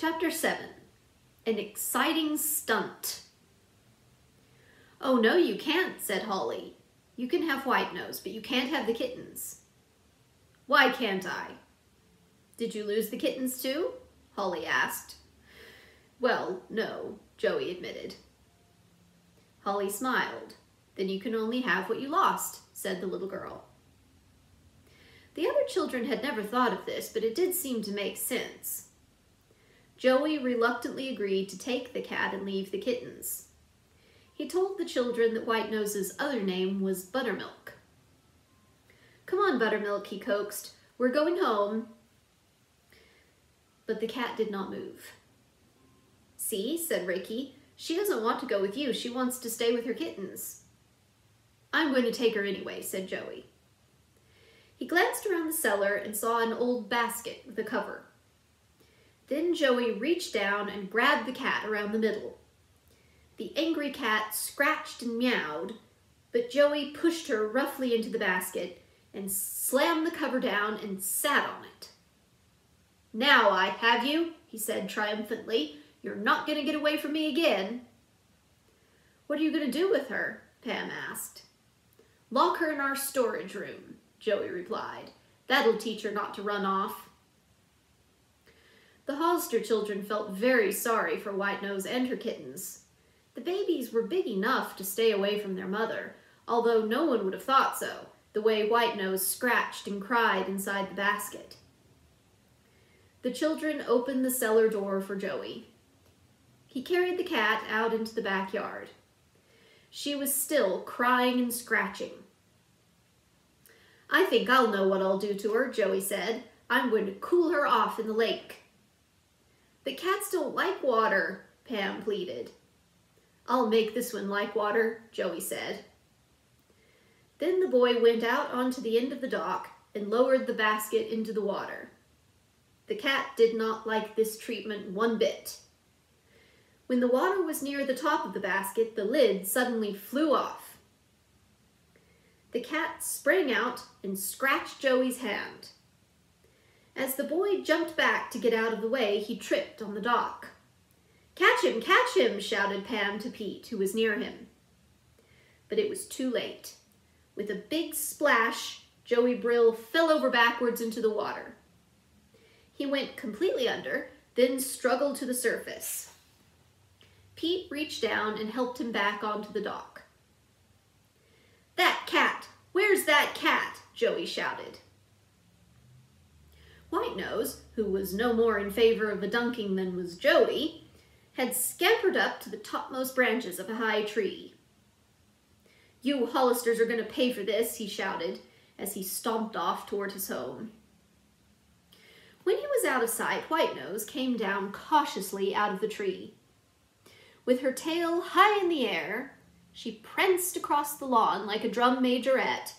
Chapter 7 An Exciting Stunt. Oh, no, you can't, said Holly. You can have White Nose, but you can't have the kittens. Why can't I? Did you lose the kittens too? Holly asked. Well, no, Joey admitted. Holly smiled. Then you can only have what you lost, said the little girl. The other children had never thought of this, but it did seem to make sense. Joey reluctantly agreed to take the cat and leave the kittens. He told the children that White Nose's other name was Buttermilk. Come on, Buttermilk, he coaxed. We're going home. But the cat did not move. See, said Ricky, she doesn't want to go with you. She wants to stay with her kittens. I'm going to take her anyway, said Joey. He glanced around the cellar and saw an old basket with a cover. Then Joey reached down and grabbed the cat around the middle. The angry cat scratched and meowed, but Joey pushed her roughly into the basket and slammed the cover down and sat on it. Now I have you, he said triumphantly. You're not going to get away from me again. What are you going to do with her? Pam asked. Lock her in our storage room, Joey replied. That'll teach her not to run off. The Hollister children felt very sorry for White Nose and her kittens. The babies were big enough to stay away from their mother, although no one would have thought so, the way White Nose scratched and cried inside the basket. The children opened the cellar door for Joey. He carried the cat out into the backyard. She was still crying and scratching. I think I'll know what I'll do to her, Joey said. I'm going to cool her off in the lake. But cats don't like water, Pam pleaded. I'll make this one like water, Joey said. Then the boy went out onto the end of the dock and lowered the basket into the water. The cat did not like this treatment one bit. When the water was near the top of the basket, the lid suddenly flew off. The cat sprang out and scratched Joey's hand. As the boy jumped back to get out of the way, he tripped on the dock. Catch him, catch him, shouted Pam to Pete, who was near him. But it was too late. With a big splash, Joey Brill fell over backwards into the water. He went completely under, then struggled to the surface. Pete reached down and helped him back onto the dock. That cat! Where's that cat? Joey shouted. White Nose, who was no more in favor of a dunking than was Joey, had scampered up to the topmost branches of a high tree. You Hollisters are going to pay for this, he shouted as he stomped off toward his home. When he was out of sight, White Nose came down cautiously out of the tree. With her tail high in the air, she pranced across the lawn like a drum majorette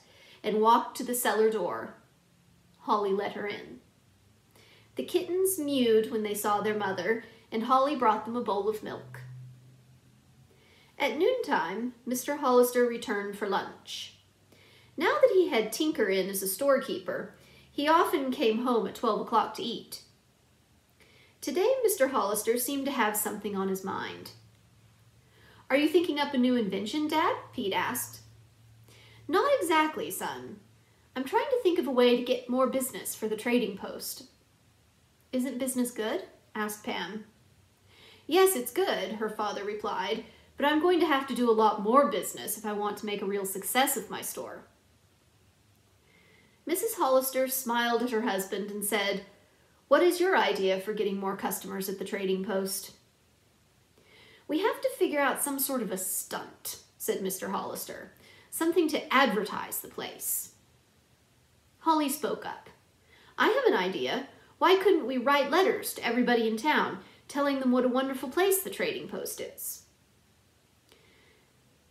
and walked to the cellar door. Holly let her in. The kittens mewed when they saw their mother, and Holly brought them a bowl of milk. At noontime, Mr. Hollister returned for lunch. Now that he had Tinker in as a storekeeper, he often came home at 12 o'clock to eat. Today, Mr. Hollister seemed to have something on his mind. Are you thinking up a new invention, Dad? Pete asked. Not exactly, son. I'm trying to think of a way to get more business for the trading post. Isn't business good? asked Pam. Yes, it's good, her father replied, but I'm going to have to do a lot more business if I want to make a real success of my store. Mrs. Hollister smiled at her husband and said, What is your idea for getting more customers at the trading post? We have to figure out some sort of a stunt, said Mr. Hollister, something to advertise the place. Holly spoke up. I have an idea. Why couldn't we write letters to everybody in town telling them what a wonderful place the trading post is?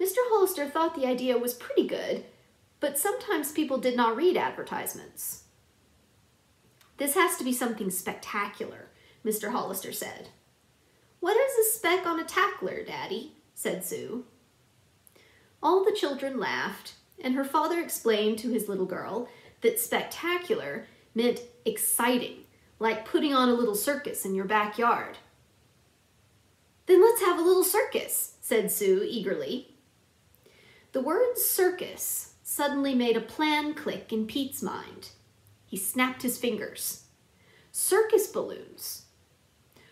Mr. Hollister thought the idea was pretty good, but sometimes people did not read advertisements. This has to be something spectacular, Mr. Hollister said. What is a speck on a tackler, Daddy? said Sue. All the children laughed, and her father explained to his little girl that spectacular meant exciting, like putting on a little circus in your backyard. Then let's have a little circus, said Sue eagerly. The word circus suddenly made a plan click in Pete's mind. He snapped his fingers. Circus balloons.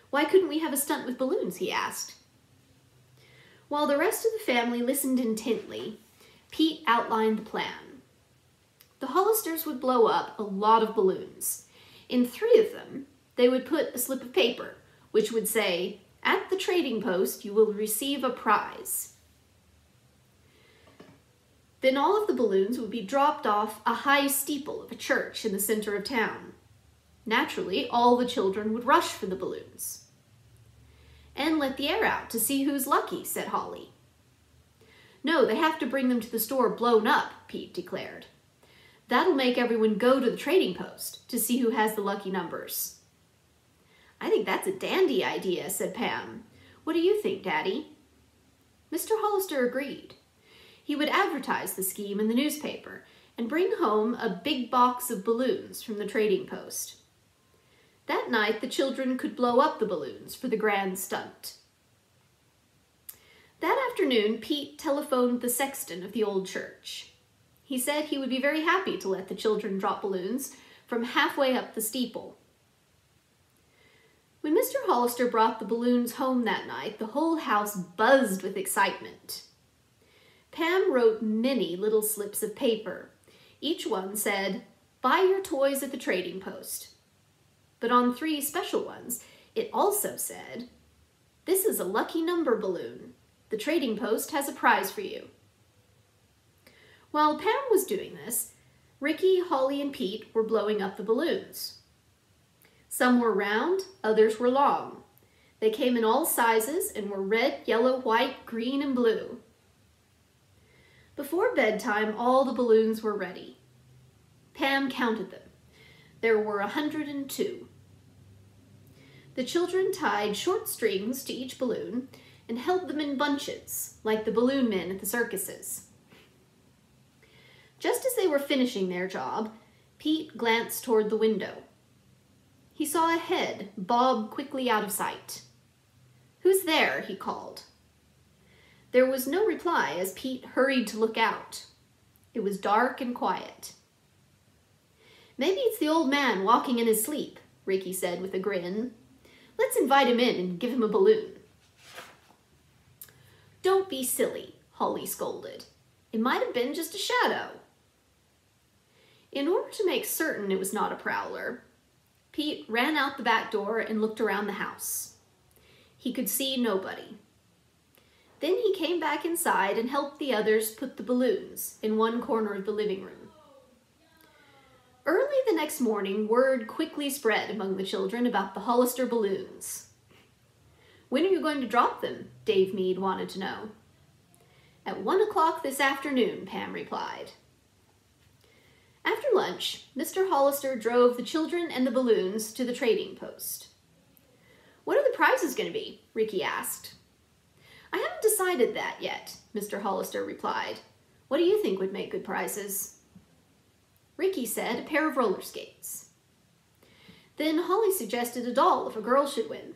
Why couldn't we have a stunt with balloons, he asked. While the rest of the family listened intently, Pete outlined the plan. The Hollisters would blow up a lot of balloons. In three of them, they would put a slip of paper, which would say, At the trading post, you will receive a prize. Then all of the balloons would be dropped off a high steeple of a church in the center of town. Naturally, all the children would rush for the balloons. And let the air out to see who's lucky, said Holly. No, they have to bring them to the store blown up, Pete declared. That'll make everyone go to the trading post to see who has the lucky numbers. I think that's a dandy idea, said Pam. What do you think, Daddy? Mr. Hollister agreed. He would advertise the scheme in the newspaper and bring home a big box of balloons from the trading post. That night, the children could blow up the balloons for the grand stunt. That afternoon, Pete telephoned the sexton of the old church. He said he would be very happy to let the children drop balloons from halfway up the steeple. When Mr. Hollister brought the balloons home that night, the whole house buzzed with excitement. Pam wrote many little slips of paper. Each one said, Buy your toys at the trading post. But on three special ones, it also said, This is a lucky number balloon. The trading post has a prize for you. While Pam was doing this, Ricky, Holly, and Pete were blowing up the balloons. Some were round, others were long. They came in all sizes and were red, yellow, white, green, and blue. Before bedtime, all the balloons were ready. Pam counted them. There were a 102. The children tied short strings to each balloon and held them in bunches, like the balloon men at the circuses. Just as they were finishing their job, Pete glanced toward the window. He saw a head bob quickly out of sight. Who's there? he called. There was no reply as Pete hurried to look out. It was dark and quiet. Maybe it's the old man walking in his sleep, Ricky said with a grin. Let's invite him in and give him a balloon. Don't be silly, Holly scolded. It might have been just a shadow. In order to make certain it was not a prowler, Pete ran out the back door and looked around the house. He could see nobody. Then he came back inside and helped the others put the balloons in one corner of the living room. Early the next morning, word quickly spread among the children about the Hollister balloons. When are you going to drop them? Dave Mead wanted to know. At one o'clock this afternoon, Pam replied. Lunch, Mr. Hollister drove the children and the balloons to the trading post. What are the prizes going to be? Ricky asked. I haven't decided that yet, Mr. Hollister replied. What do you think would make good prizes? Ricky said a pair of roller skates. Then Holly suggested a doll if a girl should win.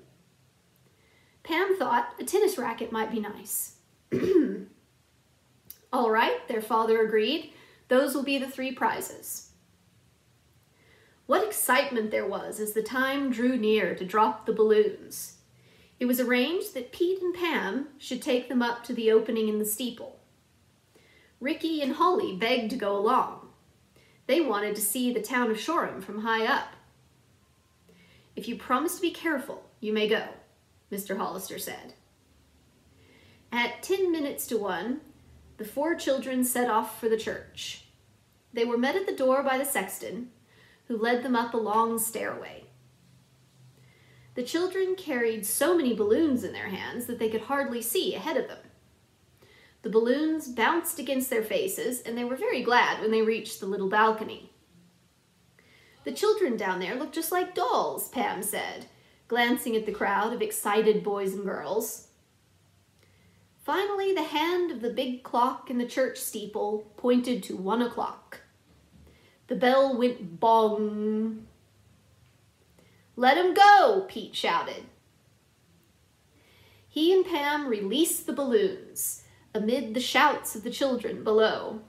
Pam thought a tennis racket might be nice. All right, their father agreed. Those will be the three prizes. What excitement there was as the time drew near to drop the balloons. It was arranged that Pete and Pam should take them up to the opening in the steeple. Ricky and Holly begged to go along. They wanted to see the town of Shoreham from high up. If you promise to be careful, you may go, Mr. Hollister said. At ten minutes to one, the four children set off for the church. They were met at the door by the sexton, who led them up a long stairway. The children carried so many balloons in their hands that they could hardly see ahead of them. The balloons bounced against their faces, and they were very glad when they reached the little balcony. The children down there look just like dolls, Pam said, glancing at the crowd of excited boys and girls. Finally, the hand of the big clock in the church steeple pointed to one o'clock. The bell went bong Let him go, Pete shouted. He and Pam released the balloons amid the shouts of the children below.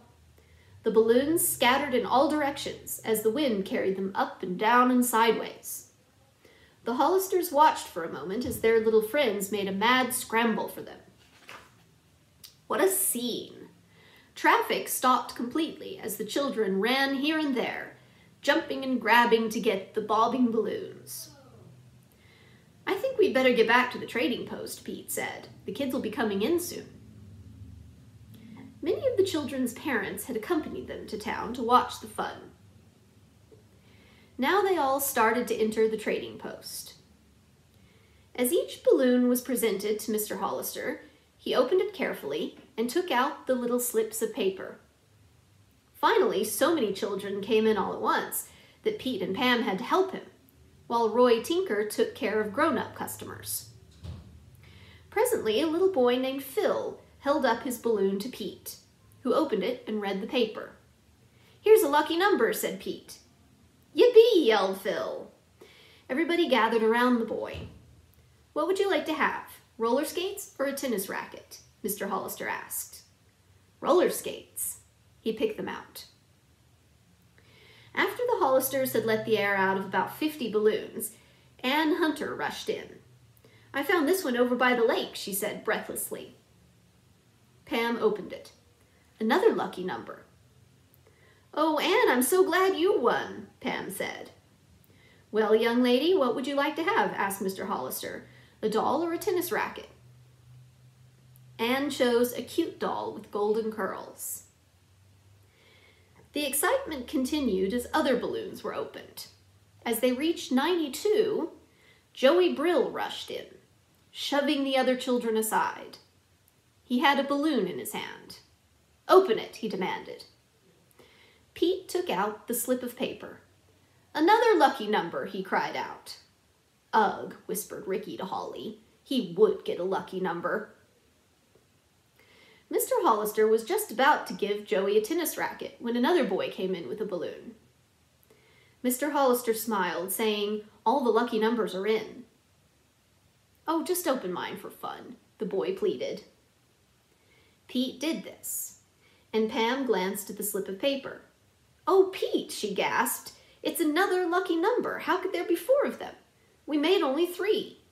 The balloons scattered in all directions as the wind carried them up and down and sideways. The Hollisters watched for a moment as their little friends made a mad scramble for them. What a scene! Traffic stopped completely as the children ran here and there, jumping and grabbing to get the bobbing balloons. I think we'd better get back to the trading post, Pete said. The kids will be coming in soon. Many of the children's parents had accompanied them to town to watch the fun. Now they all started to enter the trading post. As each balloon was presented to Mr. Hollister, he opened it carefully and took out the little slips of paper. Finally, so many children came in all at once that Pete and Pam had to help him, while Roy Tinker took care of grown-up customers. Presently, a little boy named Phil held up his balloon to Pete, who opened it and read the paper. Here's a lucky number, said Pete. Yippee, yelled Phil. Everybody gathered around the boy. What would you like to have, roller skates or a tennis racket? Mr. Hollister asked. Roller skates. He picked them out. After the Hollisters had let the air out of about 50 balloons, Anne Hunter rushed in. I found this one over by the lake, she said breathlessly. Pam opened it. Another lucky number. Oh, Anne, I'm so glad you won, Pam said. Well, young lady, what would you like to have? asked Mr. Hollister. A doll or a tennis racket? Anne chose a cute doll with golden curls. The excitement continued as other balloons were opened. As they reached 92, Joey Brill rushed in, shoving the other children aside. He had a balloon in his hand. Open it, he demanded. Pete took out the slip of paper. Another lucky number, he cried out. Ugh, whispered Ricky to Holly. He would get a lucky number. Mr. Hollister was just about to give Joey a tennis racket when another boy came in with a balloon. Mr. Hollister smiled, saying, all the lucky numbers are in. Oh, just open mine for fun, the boy pleaded. Pete did this, and Pam glanced at the slip of paper. Oh, Pete, she gasped, it's another lucky number. How could there be four of them? We made only three.